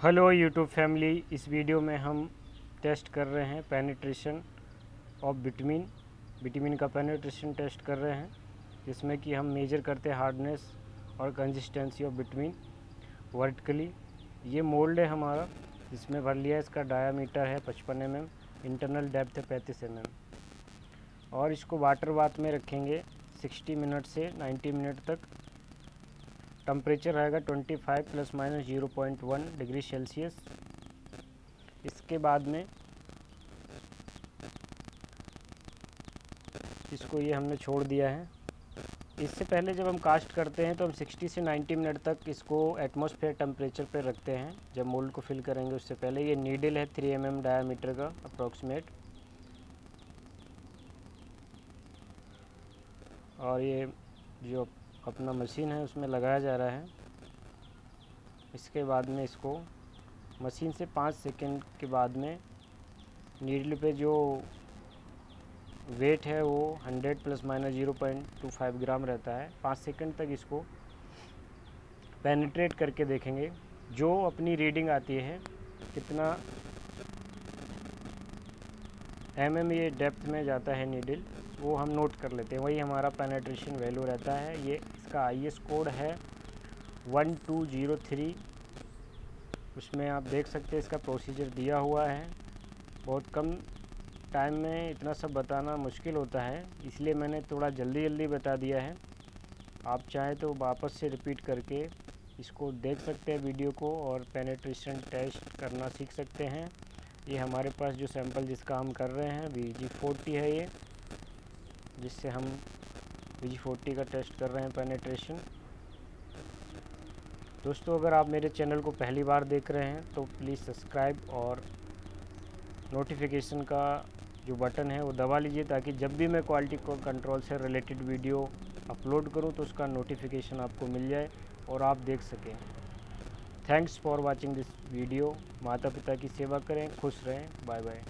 Hello YouTube family, इस video में हम टेस्ट कर रहे हैं पेनिट्रेशन ऑफ़ विटामिन विटामिन का पेनिट्रेशन टेस्ट कर रहे हैं, जिसमें कि हम मेजर करते हैं हार्डनेस और कंसिस्टेंसी ऑफ़ विटामिन वर्टिकली ये मोल्ड है हमारा, जिसमें भर लिया इसका डायामीटर है पचपन एम इंटरनल डेप्थ है पैंतीस एम और इसको वाटर बाथ में रखेंगे 60 मिनट से 90 मिनट तक। टम्परेचर रहेगा 25 plus minus zero point one degree Celsius इसके बाद में इसको ये हमने छोड़ दिया है। इससे पहले जब हम कास्ट करते हैं तो हम 60 से 90 मिनट तक इसको एटमॉस्फेयर टेम्परेचर पर रखते हैं। जब मोल्ड को फिल करेंगे उससे पहले ये नीडल है 3 एम एम डायामीटर का अप्रोक्सीमेट और ये जो अपना मशीन है, उसमें लगाया जा रहा है। इसके बाद में इसको मशीन से पाँच सेकंड के बाद में नीडल पे जो वेट है, वो hundred plus minus zero point two five gram रहता है। पाँच सेकंड तक इसको पेनिट्रेट करके देखेंगे। जो अपनी रीडिंग आती है, कितना एम एम ये डेप्थ में जाता है नीडल। वो हम नोट कर लेते हैं। वही हमारा पेनेट्रेशन वैल्यू रहता है। ये इसका आई एस कोड है वन टू ज़ीरो थ्री उसमें आप देख सकते हैं, इसका प्रोसीजर दिया हुआ है। बहुत कम टाइम में इतना सब बताना मुश्किल होता है। इसलिए मैंने थोड़ा जल्दी जल्दी बता दिया है। आप चाहें तो वापस से रिपीट करके इसको देख सकते हैं वीडियो को और पेनेट्रेशन टेस्ट करना सीख सकते हैं। ये हमारे पास जो सैंपल जिसका हम कर रहे हैं वी जी है ये। जिससे हम वी फोर्टी का टेस्ट कर रहे हैं पेनेट्रेशन दोस्तों, अगर आप मेरे चैनल को पहली बार देख रहे हैं तो प्लीज़ सब्सक्राइब और नोटिफिकेशन का जो बटन है, वो दबा लीजिए ताकि जब भी मैं क्वालिटी कंट्रोल से रिलेटेड वीडियो अपलोड करूँ तो उसका नोटिफिकेशन आपको मिल जाए और आप देख सकें। Thanks for watching this video माता पिता की सेवा करें, खुश रहें। Bye bye